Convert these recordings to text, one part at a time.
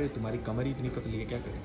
पे तुम्हारी कमर ही इतनी पतली है क्या करें?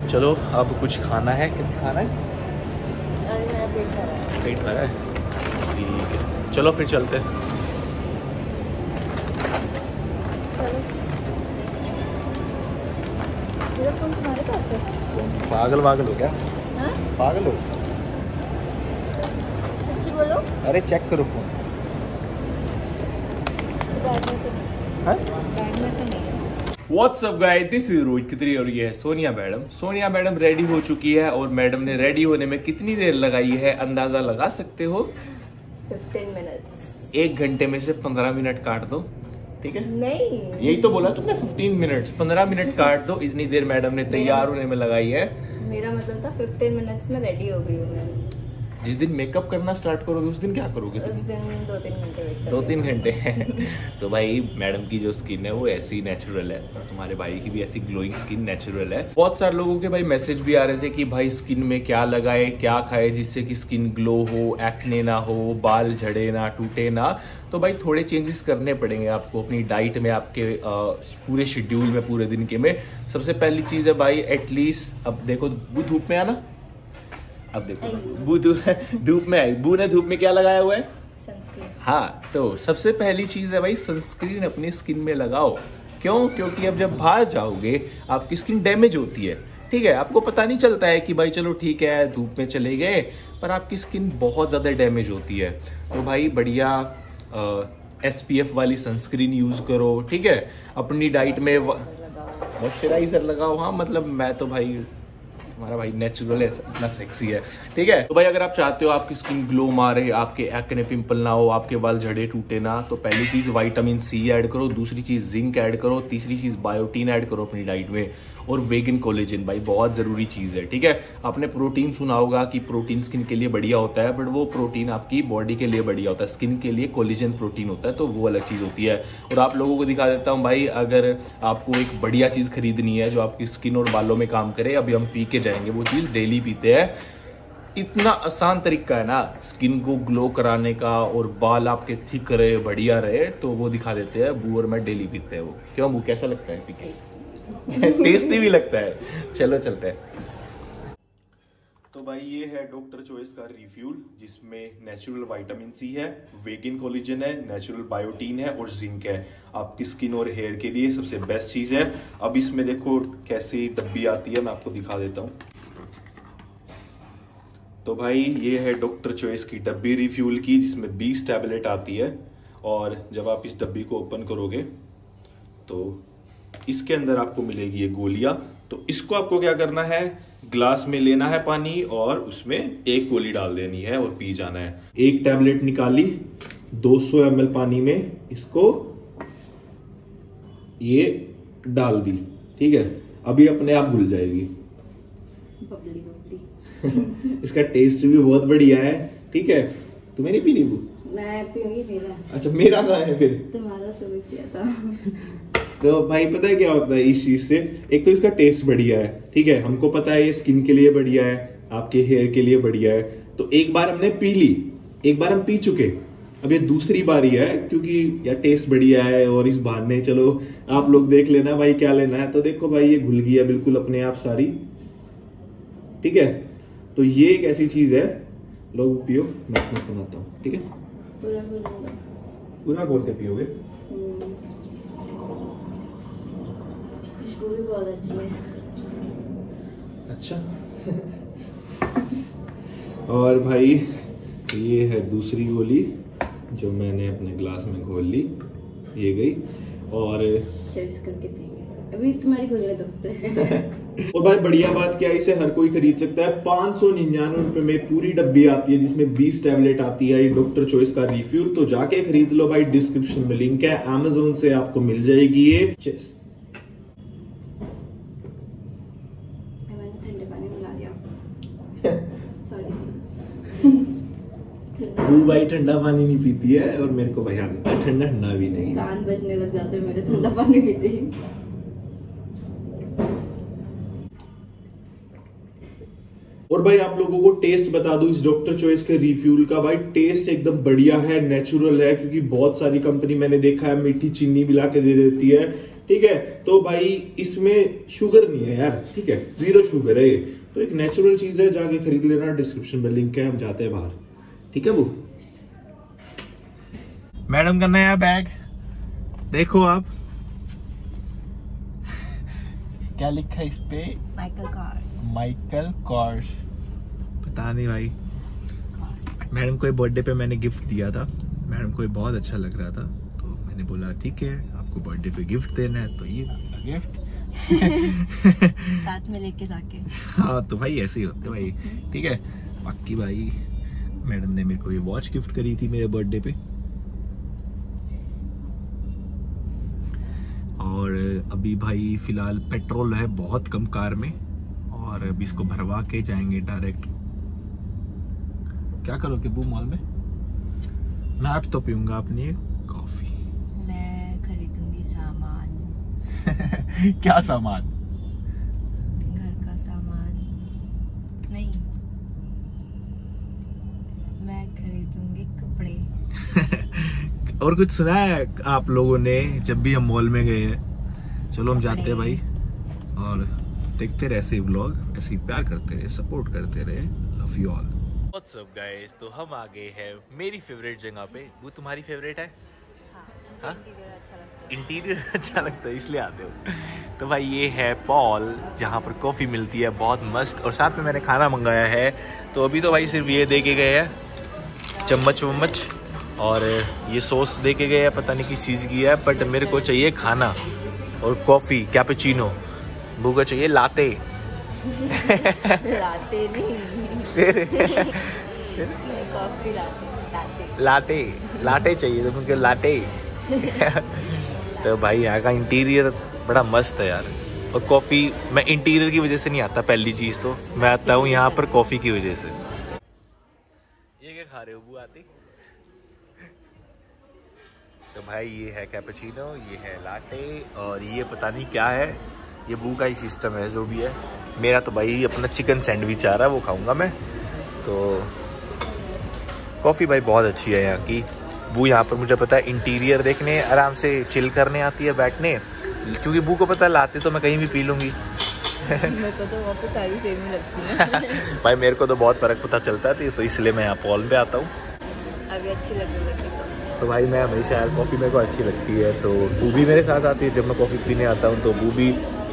चलो अब कुछ खाना है? कुछ खाना है? पेट भरा है। ठीक है। चलो फिर चलते मेरा फ़ोन तुम्हारे पास पागल वागल हो क्या हाँ? पागल हो? सच्ची बोलो। अरे चेक करो फ़ोन बैग में तो हाँ बैग में तो नहीं है what's up guys this is Rohit Khatri और ये है Sonia madam. Sonia madam ready हो चुकी है और मैडम ने रेडी होने में कितनी देर लगाई है? अंदाज़ा लगा सकते हो? फिफ्टीन मिनट्स एक घंटे में से पंद्रह मिनट काट दो। ठीक है? नहीं। यही तो बोला तुमने 15 मिनट्स 15 मिनट काट दो। इतनी देर मैडम ने तैयार होने में लगाई है। मेरा मतलब था फिफ्टीन मिनट्स में रेडी हो गई हूँ मैं। जिस दिन मेकअप करना स्टार्ट करोगे उस दिन क्या करोगे उस दिन दो तीन घंटे वेट दो तीन घंटे। तो भाई मैडम की जो स्किन है वो ऐसी नेचुरल है और तुम्हारे भाई की भी ऐसी ग्लोइंग स्किन नेचुरल है। बहुत सारे लोगों के भाई मैसेज भी आ रहे थे कि भाई स्किन में क्या लगाए क्या खाए जिससे कि स्किन ग्लो हो एक्ने ना हो बाल झड़े ना टूटे ना। तो भाई थोड़े चेंजेस करने पड़ेंगे आपको अपनी डाइट में आपके पूरे शेड्यूल में पूरे दिन के में। सबसे पहली चीज़ है भाई एटलीस्ट अब देखो धूप में आना। अब देखो बू धूप धूप में आई। बू ने धूप में क्या लगाया हुआ है? सनस्क्रीन हाँ तो सबसे पहली चीज़ है भाई सनस्क्रीन अपनी स्किन में लगाओ। क्यों? क्योंकि अब जब बाहर जाओगे आपकी स्किन डैमेज होती है। ठीक है आपको पता नहीं चलता है कि भाई चलो ठीक है धूप में चले गए पर आपकी स्किन बहुत ज़्यादा डैमेज होती है। तो भाई बढ़िया एस पी एफ़ वाली सनस्क्रीन यूज़ करो ठीक है? अपनी डाइट में मॉइस्चराइजर लगाओ। हाँ मतलब मैं तो भाई हमारा भाई नेचुरल है, इतना सेक्सी है। ठीक है? तो भाई, अगर आप चाहते हो आपकी स्किन ग्लो मारे, आपके एक्ने पिंपल ना हो, आपके बाल झड़े टूटे ना तो पहली चीज़ वाइटामिन सी ऐड करो, दूसरी चीज़ जिंक ऐड करो, तीसरी चीज़ बायोटीन ऐड करो अपनी डाइट में। और वेगन कोलेजन भाई, बहुत ज़रूरी चीज़ है, ठीक है? आपने प्रोटीन सुना होगा कि प्रोटीन स्किन के लिए बढ़िया होता है बट वो प्रोटीन आपकी बॉडी के लिए बढ़िया होता है। स्किन के लिए कोलेजन प्रोटीन होता है तो वो अलग चीज़ होती है। और आप लोगों को दिखा देता हूँ, भाई, अगर आपको एक बढ़िया चीज़ खरीदनी है, जो आपकी स्किन और बालों में काम करे, अभी हम पी के जाएँगे, वो चीज़ डेली पीते हैं। इतना आसान तरीका है ना स्किन को ग्लो कराने का और बाल आपके थिक रहे, बढ़िया रहे तो वो दिखा देते हैं, बू और मैं डेली पीते हैं वो। क्यों, बू, कैसा लगता है पीके टेस्टी भी लगता है। चलो, चलते हैं। तो भाई, ये है डॉक्टर चॉइस का रिफ्यूल जिसमें नेचुरल विटामिन सी है वेगिन कोलेजन है नेचुरल बायोटीन है और जिंक है। आपकी स्किन और हेयर के लिए सबसे बेस्ट चीज़ है। अब इसमें देखो कैसी डब्बी आती है, मैं आपको दिखा देता हूँ। तो भाई, ये है डॉक्टर चॉइस की डब्बी रिफ्यूल की, जिसमें 20 टैबलेट आती है। और जब आप इस डब्बी को ओपन करोगे तो इसके अंदर आपको मिलेगी ये गोलियाँ। तो इसको आपको क्या करना है? ग्लास में लेना है पानी और उसमें एक गोली डाल देनी है और पी जाना है। एक टैबलेट निकाली 200 सौ पानी में इसको ये डाल दी ठीक है? अभी अपने आप घुल जाएगी। बबली बबली इसका टेस्ट भी बहुत बढ़िया है ठीक है? तुम्हें नहीं पीनी वो? मैं पीऊँगी मेरा। अच्छा मेरा कहाँ है फिर? तुम्हारा सुबह पिया था। तो भाई पता है क्या होता है इस चीज़ से? एक तो इसका टेस्ट बढ़िया है ठीक है? हमको पता है ये स्किन के लिए बढ़िया है आपके हेयर के लिए बढ़िया है। तो एक बार हमने पी ली एक बार हम पी चुके। अब ये दूसरी बार ही है क्योंकि यार टेस्ट बढ़िया है और इस बहाने चलो आप लोग देख लेना भाई क्या लेना है। तो देखो भाई ये घुल गया बिल्कुल अपने आप सारी ठीक है? तो ये एक ऐसी चीज़ है लोग पियो मैं अपना बनाता हूँ ठीक है? पूरा खोल के पियोगे? खुशबू भी बहुत अच्छी है। अच्छा। और भाई ये है दूसरी गोली जो मैंने अपने ग्लास में घोल ली। ये गई। और करके अभी तुम्हारी खुलने दो और भाई बढ़िया बात क्या इसे हर कोई खरीद सकता है। पाँच सौ निन्यानवे रुपए में पूरी डब्बी आती है जिसमें 20 टैबलेट आती है। ये डॉक्टर चॉइस का रिफ्यूल तो जाके खरीद लो भाई। डिस्क्रिप्शन में लिंक है अमेजोन से आपको मिल जाएगी ये। Cheers. मैंने ठंडे पानी में ला दिया सॉरी वो भाई ठंडा पानी नहीं पीती है और मेरे को भाई ठंडा ठंडा भी नहीं। कान बजने लग जाते हैं मेरे ठंडा पानी पीते ही। और भाई आप लोगों को टेस्ट बता दूँ इस डॉक्टर चॉइस के रिफ्यूल का भाई टेस्ट एकदम बढ़िया है नेचुरल है क्योंकि बहुत सारी कंपनी मैंने देखा है मीठी चीनी मिला के दे देती है। ठीक है तो भाई इसमें शुगर नहीं है यार ठीक है ज़ीरो शुगर है ये। तो एक नेचुरल चीज़ है जाके खरीद लेना डिस्क्रिप्शन में लिंक है हम जाते हैं बाहर। ठीक है वो? मैडम का नया बैग। देखो आप। क्या लिखा है इस पे? माइकल कार माइकल कॉर्स पता नहीं भाई। मैडम को बर्थडे पे मैंने गिफ्ट दिया था। मैडम को बहुत अच्छा लग रहा था। तो मैंने बोला ठीक है आपको बर्थडे पे गिफ्ट देना है। तो ये गिफ्ट। साथ में लेके जाके। हाँ तो भाई ऐसे ही होते भाई। ठीक है? बाकी भाई मैडम ने मेरे को ये वॉच गिफ्ट करी थी मेरे बर्थडे पे। और अभी भाई फ़िलहाल पेट्रोल है बहुत कम कार में और अभी इसको भरवा के जाएँगे डायरेक्ट। क्या करोगे बू मॉल में? मैं आप तो पीऊँगा अपनी एक कॉफ़ी। मैं खरीदूँगी सामान। क्या सामान? घर का सामान। नहीं। मैं खरीदूँगी कपड़े। और कुछ सुना है आप लोगों ने जब भी हम मॉल में गए हैं? चलो हम जाते हैं भाई। और देखते रहे ऐसे व्लॉग ऐसे प्यार करते रहे सपोर्ट करते रहे। Love you all what's up guys तो हम आ गए हैं। मेरी फेवरेट जगह पे वो तुम्हारी फेवरेट है? हाँ? इंटीरियर अच्छा लगता है। इसलिए आते हो। तो भाई ये है पॉल जहाँ पर कॉफ़ी मिलती है बहुत मस्त। और साथ में मैंने खाना मंगाया है। तो अभी तो भाई सिर्फ़ ये दे के गए हैं। चम्मच वम्मच। और ये सॉस दे के गए हैं पता नहीं किस चीज़ की है बट मेरे को चाहिए खाना। और कॉफ़ी कैपेचिनो भूखा चाहिए लाते। लाते नहीं। फिर? कॉफ़ी लाते लाते। लाटे चाहिए तो मुझे लाटे। तो भाई यहाँ का इंटीरियर बड़ा मस्त है यार। और कॉफ़ी मैं इंटीरियर की वजह से नहीं आता पहली चीज़ तो। मैं आता हूँ यहाँ पर कॉफ़ी की वजह से। ये क्या खा रहे हो बुआ आती? तो भाई ये है कैपेचिनो ये है लाटे और ये पता नहीं क्या है ये बू का ही सिस्टम है जो भी है। मेरा तो भाई अपना चिकन सैंडविच आ रहा है वो खाऊँगा मैं। तो कॉफ़ी भाई बहुत अच्छी है यहाँ की। बू यहाँ पर मुझे पता है इंटीरियर देखने आराम से चिल करने आती है बैठने। क्योंकि बू को पता है लाते तो मैं कहीं भी पी लूँगी। मेरे को तो वहाँ सारी सेम ही लगती है। भाई मेरे को तो बहुत फ़र्क पता चलता है तो इसलिए मैं यहाँ पॉल पे आता हूँ। अभी अच्छी लगने लगी। तो भाई मैं हमेशा यार कॉफ़ी मेरे को अच्छी लगती है तो बू भी मेरे साथ आती है। जब मैं कॉफ़ी पीने आता हूँ तो बू भी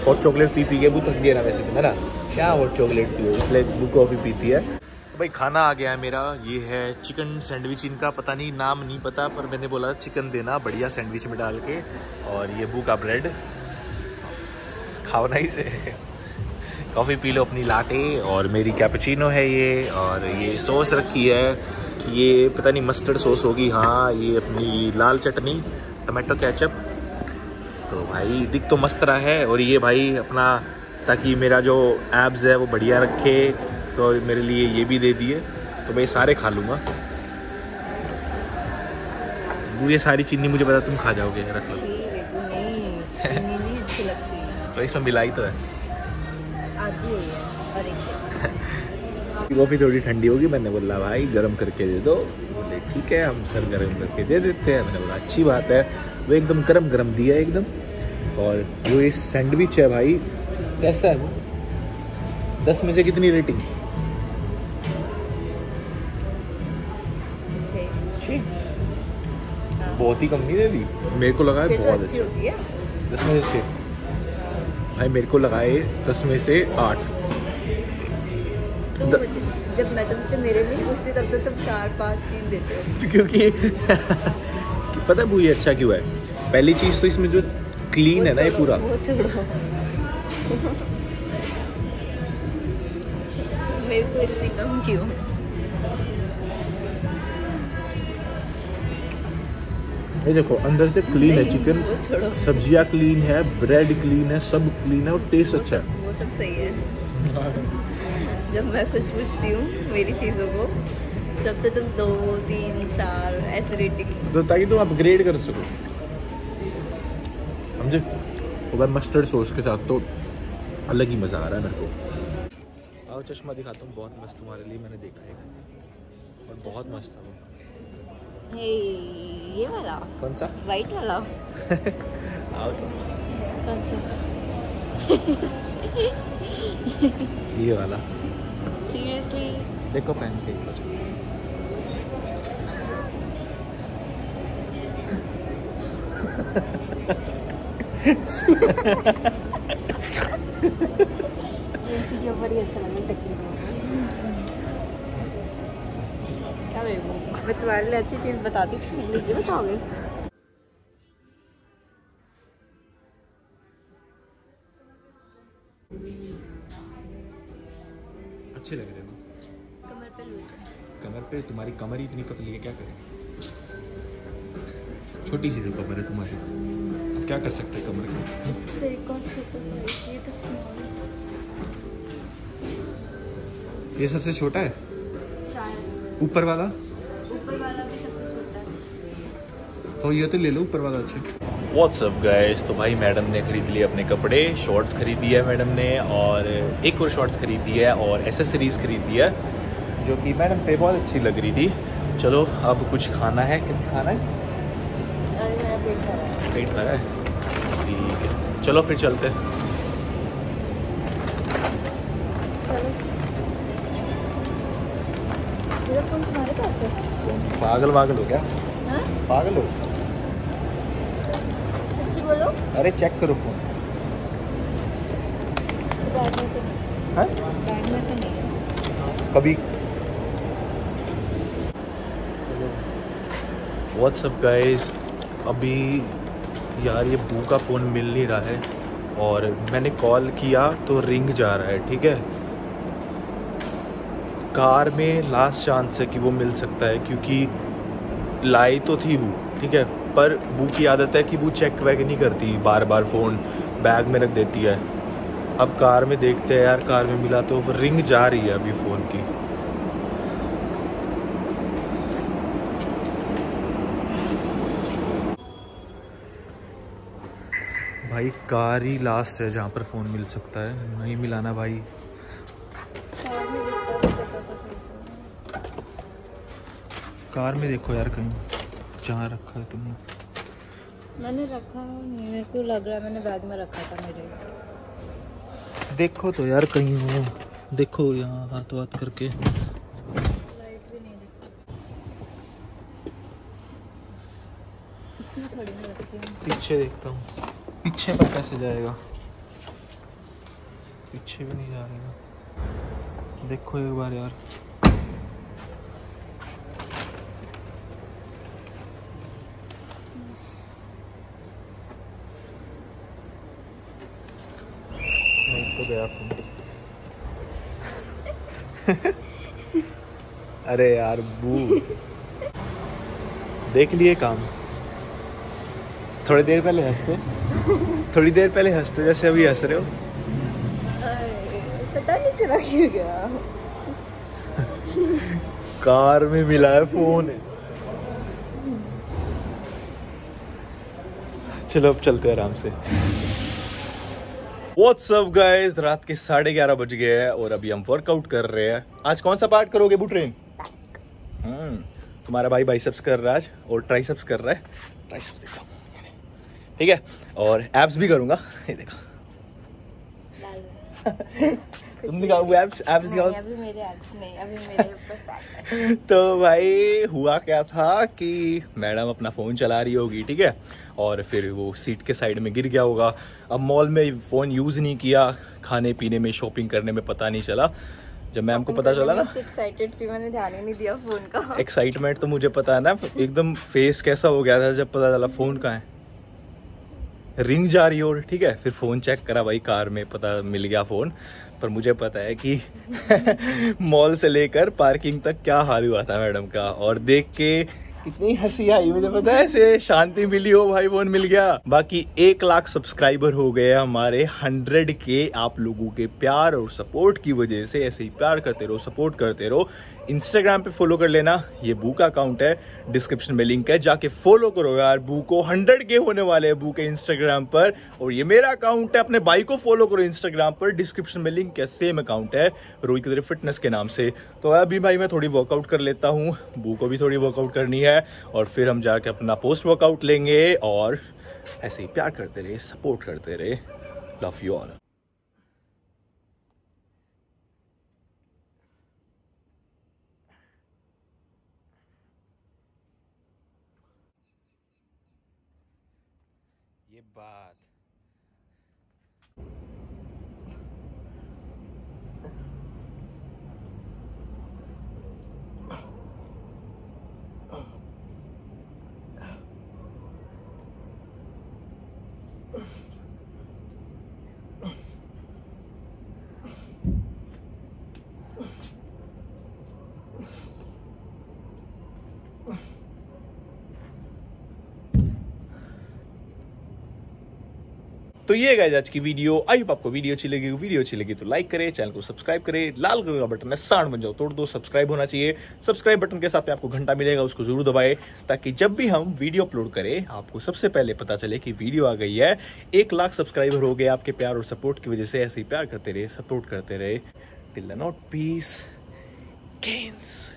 हॉट चॉकलेट पी पी के बू थक गया ना वैसे तो है ना? क्या हॉट चॉकलेट पियो इसलिए बू कॉफ़ी पीती है। तो भाई खाना आ गया है मेरा, ये है चिकन सैंडविच इनका पता नहीं, नाम नहीं पता, पर मैंने बोला चिकन देना, बढ़िया सैंडविच में डाल के, और ये बू का ब्रेड खाओ ना इसे। कॉफ़ी पी लो अपनी लाटे और मेरी कैपेचिनो है ये, और ये सॉस रखी है। ये पता नहीं मस्टर्ड सॉस होगी हाँ ये अपनी लाल चटनी टमाटो केचप तो भाई दिख तो मस्त रहा है और ये भाई अपना ताकि मेरा जो एब्स है वो बढ़िया रखे तो मेरे लिए ये भी दे दिए। तो मैं सारे खा लूँगा। ये सारी चीनी मुझे पता तुम खा जाओगे रख लो। नहीं चीनी नहीं अच्छी लगती। तो इसमें मिलाई तो है। कॉफ़ी थोड़ी ठंडी होगी मैंने बोला भाई गर्म करके दे दो। बोले ठीक है हम सर गर्म करके दे देते हैं। मैंने बोला अच्छी बात है। वो एकदम गर्म गर्म दिया एकदम। और जो ये सैंडविच है भाई कैसा है वो? दस में से कितनी रेटिंग बहुत ही कम नहीं दे दी? मेरे को लगा है बहुत अच्छी अच्छा। होती है। दस में से छः भाई मेरे को लगाए दस में से आठ। तो द- मुझे जब मैं तुमसे मेरे लिए पूछती तब तो तुम चार पाँच तीन देते हो। क्योंकि पता है वो ये अच्छा क्यों है? पहली चीज़ तो इसमें जो क्लीन है ना ये पूरा। छोड़ो, वो छोड़ो। मेरे को इतनी कम क्यों? ये देखो अंदर से क्लीन है चिकन सब्ज़ियाँ क्लीन है ब्रेड क्लीन है सब क्लीन है और टेस्ट अच्छा है। वो सब सही है। जब मैं कुछ पूछती हूँ मेरी चीज़ों को तब तो तुम दो तीन चार ऐसे रेटिंग तो ताकि तुम अपग्रेड कर सको। समझे? वो भाई मस्टर्ड सॉस के साथ तो अलग ही मज़ा आ रहा है मेरे को। आओ चश्मा दिखाता हूँ बहुत मस्त तुम्हारे लिए मैंने देखा है। और बहुत मस्त था वो। ये वाला? कौन सा? वाइट वाला? आओ तो। कौन सा? ये वाला। सीरियसली देखो पहन के इसी ऊपर ही अच्छा लगा क्या मैं तुम्हारे लिए अच्छी चीज़ बताती थी मेरे बताओगे? अच्छे लग रहे हो। कमर पे लूज कमर पे तुम्हारी कमर ही इतनी पतली है क्या करें? छोटी सी जो कमर है तुम्हारी। अब क्या कर सकते हैं कमर की? इससे एक और छोटा सा ये तो स्मॉल ये सबसे छोटा है? शायद। ऊपर वाला? ऊपर वाला भी सबसे छोटा है। तो ये तो ले लो ऊपर वाला अच्छे। व्हाट्सअप गाइस तो भाई मैडम ने खरीद लिए अपने कपड़े शॉर्ट्स खरीदी है मैडम ने और एक और शॉर्ट्स खरीदी है और एसेसरीज खरीदी है जो कि मैडम पे बहुत अच्छी लग रही थी। चलो अब कुछ खाना है। कुछ खाना है? पेट भरा है। है? ठीक है। चलो फिर चलते। चलो। मेरा फ़ोन तुम्हारे पास पागल पागल हो क्या हाँ? पागल हो सच्ची बोलो अरे चेक करो फ़ोन है? कभी व्हाट्सअप गाइस अभी यार ये बू का फ़ोन मिल नहीं रहा है और मैंने कॉल किया तो रिंग जा रहा है, ठीक है? कार में लास्ट चांस है कि वो मिल सकता है, क्योंकि लाई तो थी बू ठीक है? पर बू की आदत है कि वो चेक वैक नहीं करती बार बार फ़ोन बैग में रख देती है। अब कार में देखते हैं यार, कार में मिला तो रिंग जा रही है अभी फ़ोन की। भाई कार ही लास्ट है जहाँ पर फ़ोन मिल सकता है। नहीं मिलाना भाई। कार में देखो यार कहीं। जहाँ रखा है तुमने? मैंने रखा नहीं मेरे को लग रहा है मैंने बैग में रखा था मेरे। देखो तो यार कहीं हो। देखो यहाँ हाथ वाथ करके। पीछे देखता हूँ। पीछे पर कैसे जाएगा? पीछे भी नहीं जा रहेगा देखो एक बार यार। नहीं तो गया फ़ोन अरे यार बू। देख लिए काम। थोड़ी देर पहले हँसते। थोड़ी देर पहले हँसते जैसे अभी हंस रहे हो। पता नहीं चला क्यों गया। कार में मिला है फ़ोन चलो अब चलते हैं आराम से। व्हाट्सअप गाइस रात के साढ़े ग्यारह बज गए हैं और अभी हम वर्कआउट कर रहे हैं। आज कौन सा पार्ट करोगे बुट्रेन हम्म तुम्हारा भाई बाइसेप्स कर रहा है आज और ट्राइसेप्स कर रहा है। ट्राइसेप्स देखो ठीक है और एब्स भी करूँगा। ये देखो। तुम दिखाओ वो एब्स एब्स दिखाओ। नहीं, अभी मेरे एब्स नहीं अभी मेरे ऊपर तो भाई हुआ क्या था कि मैडम अपना फ़ोन चला रही होगी ठीक है? और फिर वो सीट के साइड में गिर गया होगा। अब मॉल में फ़ोन यूज़ नहीं किया खाने पीने में शॉपिंग करने में पता नहीं चला। जब मैम को पता चला ना। एक्साइटेड थी मैंने ध्यान ही नहीं दिया फ़ोन का। एक्साइटमेंट तो मुझे पता है ना एकदम फेस कैसा हो गया था जब पता चला फ़ोन कहाँ है। रिंग जा रही और ठीक है फिर फ़ोन चेक करा भाई कार में पता मिल गया फ़ोन पर मुझे पता है कि मॉल से लेकर पार्किंग तक क्या हाल हुआ था मैडम का। और देख के इतनी हँसी आई, मुझे पता है, ऐसे शांति मिली हो, भाई बोन मिल गया। बाकी एक लाख सब्सक्राइबर हो गए हमारे हंड्रेड के आप लोगों के प्यार और सपोर्ट की वजह से, ऐसे ही प्यार करते रहो सपोर्ट करते रहो। इंस्टाग्राम पे फॉलो कर लेना, ये बू का अकाउंट है डिस्क्रिप्शन में लिंक है, जाके फॉलो करो यार, बू को हंड्रेड के होने वाले हैं बू के इंस्टाग्राम पर। और ये मेरा अकाउंट है, अपने भाई को फॉलो करो इंस्टाग्राम पर डिस्क्रिप्शन में लिंक है सेम अकाउंट है, रोहित फिटनेस के नाम से। तो अभी भाई मैं थोड़ी वर्कआउट कर लेता हूँ, बू को भी थोड़ी वर्कआउट करनी है। और फिर हम जाके अपना पोस्ट वर्कआउट लेंगे और ऐसे ही प्यार करते रहे सपोर्ट करते रहे। लव यू ऑल ये बात। तो ये गाइज़ आज की वीडियो आई होप आपको वीडियो अच्छी लगी वीडियो अच्छी लगी तो लाइक करें चैनल को सब्सक्राइब करें। लाल कलर का बटन है, साठ बन जाओ, तोड़ दो सब्सक्राइब होना चाहिए। सब्सक्राइब बटन के साथ में आपको घंटा मिलेगा, उसको ज़रूर दबाए, ताकि जब भी हम वीडियो अपलोड करें, आपको सबसे पहले पता चले कि वीडियो आ गई है। एक लाख सब्सक्राइबर हो गए आपके प्यार और सपोर्ट की वजह से, ऐसे ही प्यार करते रहे सपोर्ट करते रहे। Till not peace Gains.